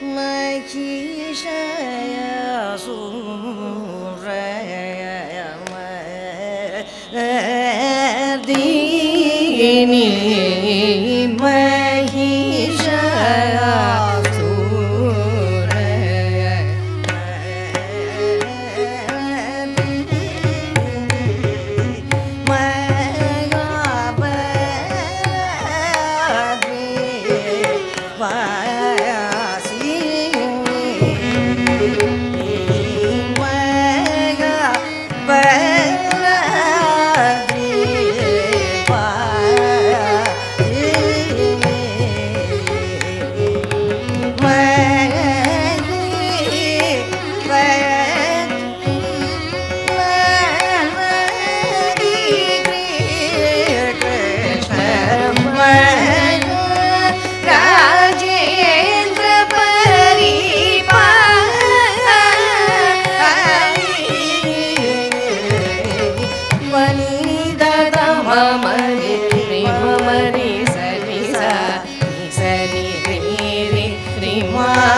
Mekişeye sureye merdini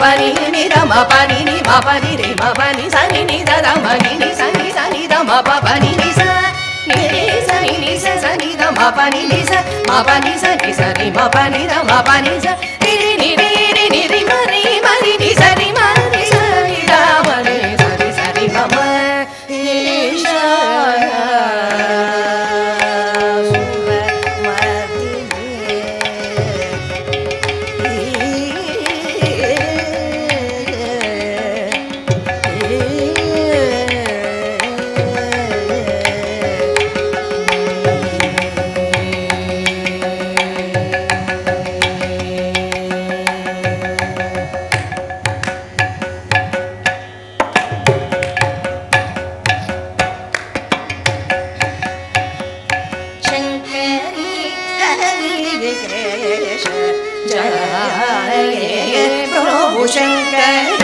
పని నిద మ పని ని మ పని రే మా పని సని నిద ద మ ని సని సని ద మ పని సని ద మ పని ని స మ పని స ని సని మ పని ద మ పని స ని రి ని जय ज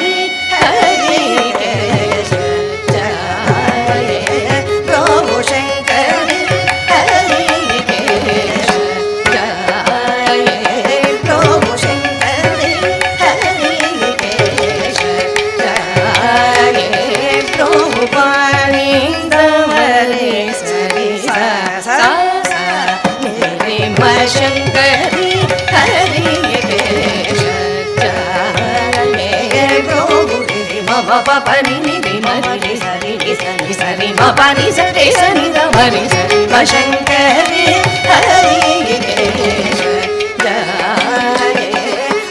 మ ప ప ప ని ని రి మ రి రి సరి రి సరి సరి మ ప ని స రి స ని ద మ రి సరి మ శంకరి హరి కేశ జయ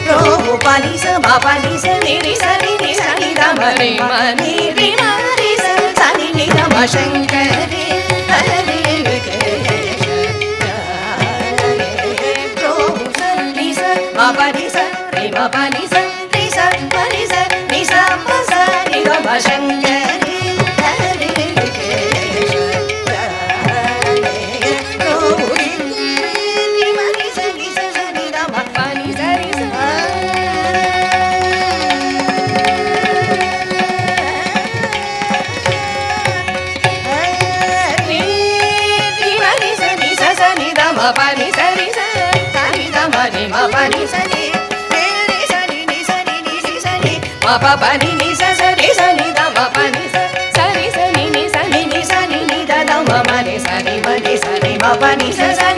ప్రభు ప ని స మ ప ని స ని రి స ని ని స ని ద మ రి మ ని రి మ రి స స ని ని ద మ శంకరి హరి కేశ జయ ప్రభు స ని స మ ప ని స రి మ ప ని స రి స ని ద మ శంకరి హరి కేశ జయ ప్రభు రి ని మ ప ప ని సరి స స రి స ని ద మ ప ని సరి స రి స ని ని స ని ని ని ద ద మ ని మ మ ని స స ని సరి